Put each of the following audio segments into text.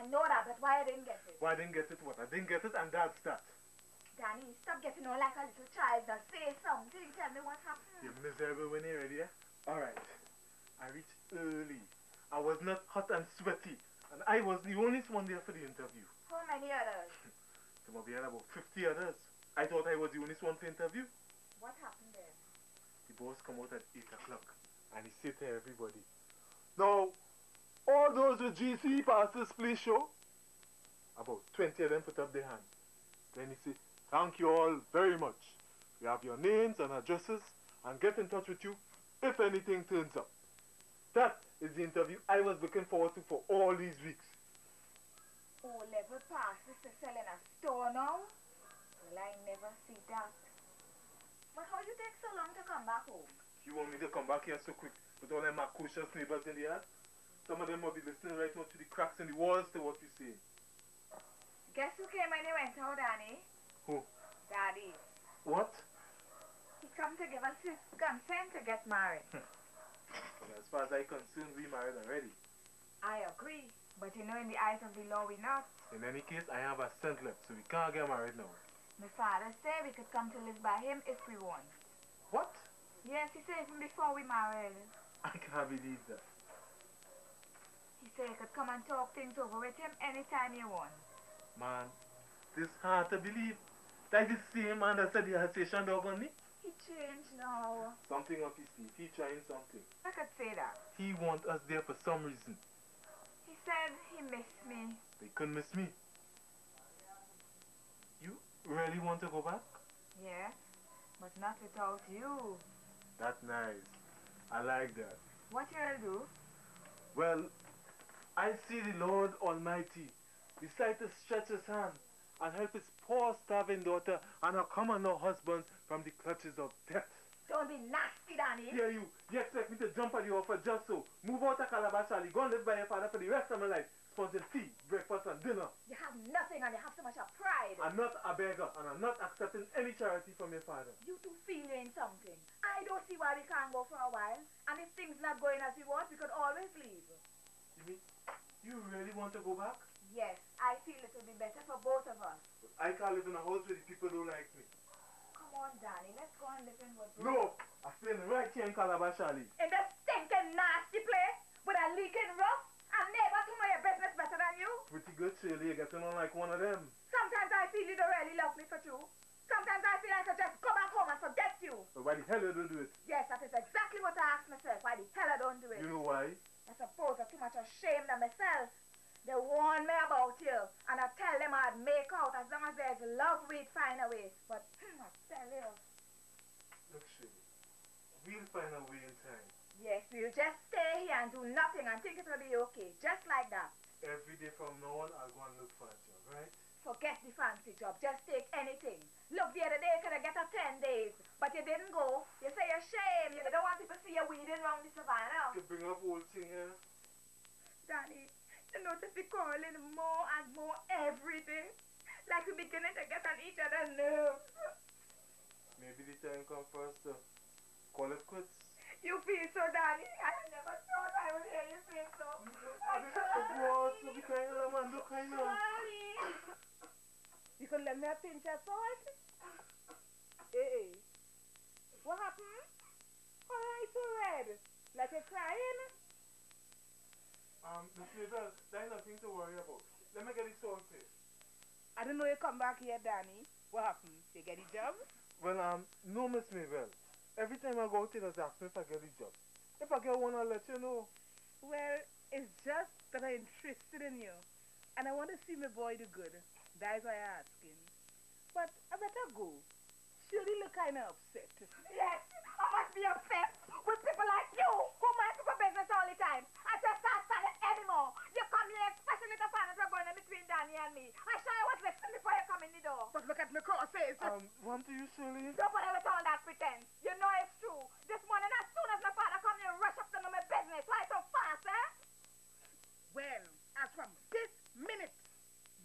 I know that, but why I didn't get it? Why I didn't get it what? I didn't get it and that's that. Danny, stop getting on like a little child. Now say something. Tell me what happened. You're miserable when you're ready, yeah? Alright. I reached early. I was not hot and sweaty. And I was the only one there for the interview. How many others? There must be about 50 others. I thought I was the only one to interview. What happened then? The boss come out at 8 o'clock. And he said to everybody, Now, all those with GC passes, please show. About 20 of them put up their hand. Then he said, Thank you all very much. We have your names and addresses and get in touch with you if anything turns up. That is the interview I was looking forward to for all these weeks. O level passes are selling a store now? Well, I never see that. But how you take so long to come back home? You want me to come back here so quick with all them cautious neighbors in the yard? Some of them will be listening right now to the cracks in the walls to what you say. Guess who came when you went out, Danny? Who? Daddy. What? He come to give us his consent to get married. Well, as far as I'm concerned, we married already. I agree. But you know, in the eyes of the law, we not. In any case, I have a cent left, so we can't get married now. My father said we could come to live by him if we want. What? Yes, he said even before we married. I can't believe that. He said you could come and talk things over with him anytime you want. Man, this hard to believe. That is the same man that said he had station dog on me. He changed now. Something up his sleeve. He trying something. I could say that. He want us there for some reason. He said he missed me. They couldn't miss me. You really want to go back? Yes, but not without you. That's nice. I like that. What you'll do? Well, I see the Lord Almighty decide to stretch his hand and help his poor starving daughter and her common law husband from the clutches of death. Don't be nasty, Danny. Here you, you expect me to jump at you offer just so. Move out of Calabash Alley, go and live by your father for the rest of my life. Sponsoring tea, breakfast and dinner. You have nothing and you have so much of pride. I'm not a beggar and I'm not accepting any charity from your father. You two feel something. I don't see why we can't go for a while. And if things not going as we want, we could always leave. You you really want to go back? Yes, I feel it will be better for both of us. I can't live in a house where the people don't like me. Come on, Danny, let's go and live in Woodbrook. No! I'm staying right here in Calabash Alley. In this stinking nasty place with a leaking roof and neighbors who know your business better than you. Pretty good, Shirley. You're getting on like one of them. Sometimes I feel you don't really love me for true. Sometimes I feel I could just go back home and forget you. But why the hell you don't do it? Yes, that is exactly what I asked myself. Why the hell I don't do it? You know why? I suppose I'm too much ashamed of myself. They warn me about you, and I tell them I'd make out as long as there's love, we'd find a way. But hmm, I tell you, Look, Shirley. We'll find a way in time. yes, we'll just stay here and do nothing and think it will be okay, just like that. Every day from now on, I'll go and look for a job, right? Forget the fancy job, just take anything. Look, the other day you could have get a 10 days, but you didn't go. You say you're ashamed, you don't want people to see you weeding around the savannah. Bring up old thing here. Danny, you notice we calling more and more every day. Like we're beginning to get on each other's nerves. Maybe the time come for us to call it quits. You feel so, Danny. I never thought I would hear you say so. Boss, look at you, man. Look at you. Sorry. You could lend me a pinch of salt? Hey, what happened? Why are you so red? Like you're crying? Um, Miss Mabel, there's nothing to worry about. Let me get it sorted. I didn't know you come back here, Danny. What happened? You get a job? Well, um, no, Miss Mabel. Every time I go out, they ask me if I get a job. If I get one, I'll let you know. Well, it's just that I'm interested in you. And I want to see my boy do good. That's why I'm asking. But I better go. Shirley look kind of upset. Yes, I must be upset with people like you who mind people business all the time. I just can't stand it anymore. You come here especially to find out what's going on between Danny and me. I sure I was listening before you come in the door. But look at me crosses. Um, one to you, Shirley. Don't bother with all that pretense. You know it's true. This morning, as soon as my father come here, rush up to know my business. Why so fast, eh? Well, as from this minute,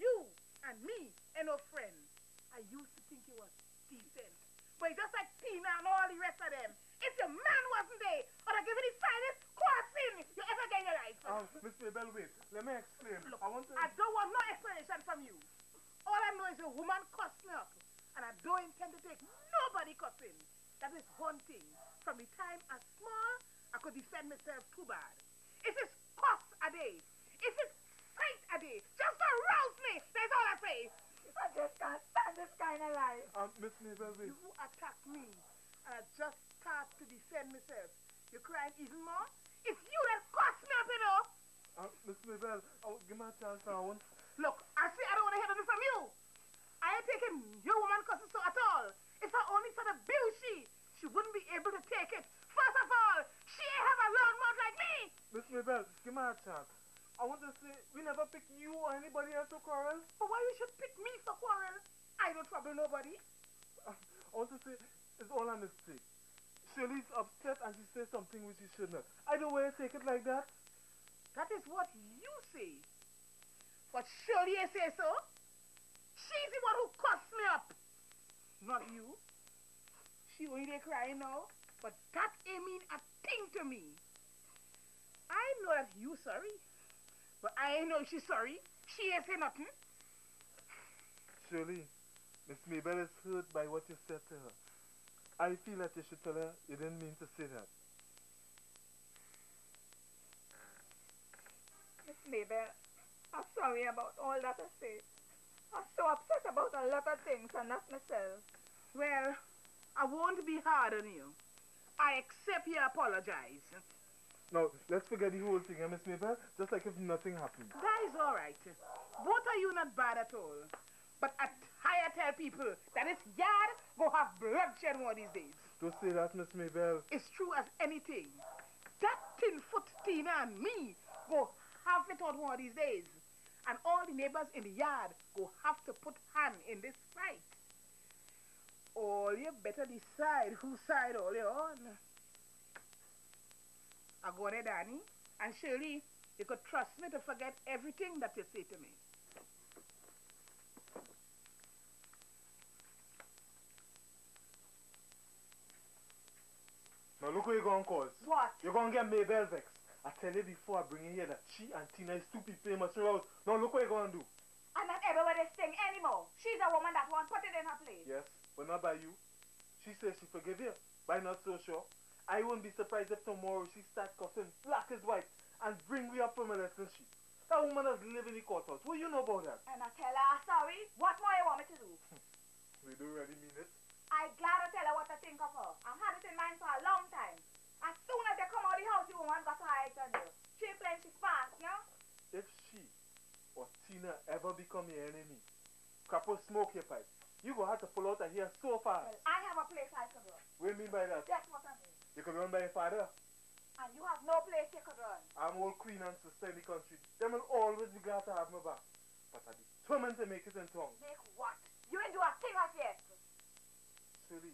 you and me ain't no friends. I used to think you was decent. But just like Tina and all the rest of them, if your man wasn't there, or I give you the finest crossing you ever get in your life. Um, Miss Mabel, wait. Let me explain. Look, I want to... I don't is a woman cussed me up. And I don't intend to take nobody cussing. That is one thing. From the time I small, I could defend myself too bad. If it's cuss a day, if it's fight a day, just arouse me. That's all I say. I just can't stand this kind of life. Um, Miss Mabel. You attack me, and I just start to defend myself. You're crying even more? It's you that cussed me up, you know. Um, Miss Mabel, oh, give me a chance now. Look, I see I don't want to hear nothing from you. I ain't taking your woman cussing so at all. If I only saw the bill she, she wouldn't be able to take it. First of all, she ain't have a long mouth like me. Miss Mabel, give me a chance. I want to say, we never pick you or anybody else to quarrel. But why you should pick me for quarrel? I don't trouble nobody. I want to say, it's all a mistake. Shirley's upset and she says something which she should not. I don't want to take it like that. That is what you say. But surely you say so. She's the one who cussed me up. Not you. She only there crying now. But that ain't mean a thing to me. I know that you sorry. But I ain't know she's sorry. She ain't say nothing. Shirley, Miss Mabel is hurt by what you said to her. I feel that you should tell her you didn't mean to say that. Miss Mabel, I'm sorry about all that I said. I'm so upset about a lot of things and not myself. Well, I won't be hard on you. I accept you apologize. Now, let's forget the whole thing, eh, Miss Mabel? Just like if nothing happened. That is all right. Both of you not bad at all. But I I tell people that this yard go have bloodshed one of these days. Don't say that, Miss Mabel. It's true as anything. That tin foot Tina and me go have it out one of these days. And all the neighbors in the yard go have to put hand in this fight. All you better decide whose side all you on. I go there, eh, Danny. And Shirley, you could trust me to forget everything that you say to me. Now look what you're going to cause. What? You're going to get Mabel vexed. I tell you before I bring you here that she and Tina is two people famous throughout. Now look what you're going to do. I'm not everybody sing anymore. She's a woman that won't put it in her place. Yes, but not by you. She says she forgive you, but I'm not so sure. I wouldn't be surprised if tomorrow she start cussing black as white and bring me up from a lesson sheet. That woman has lived in the courthouse. What do you know about that? And I tell her I'm sorry. What more you want me to do? We don't really mean it. I glad to tell her what I think of her. I've had it in mind for a long time. As soon as you come out of the house, the woman got her eyes on you. She playing she fast, you know? If she or Tina ever become your enemy, Crapaud smoke your pipe. You gonna have to pull out of here so fast. Well, I have a place I could run. What do you mean by that? That's what I mean. You can run by your father. And you have no place you could run. I'm old queen and sister in the country. Them will always be glad to have me back. But I'm determined to make it in town. Make what? You ain't do a thing as yet. Silly.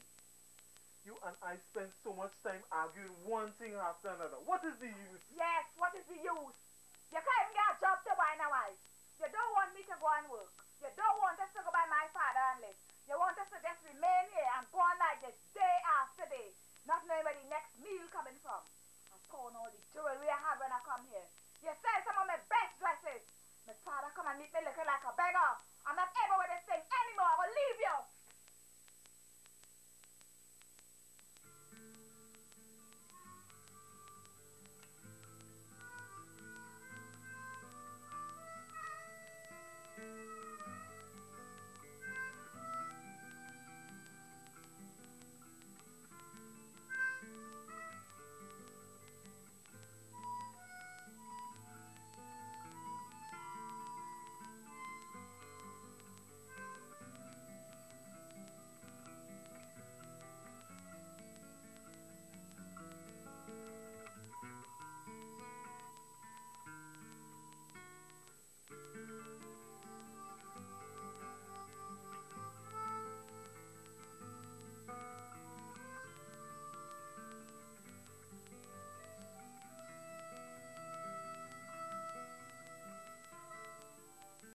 You and I spend so much time arguing one thing after another. What is the use? Yes, what is the use? You can't even get a job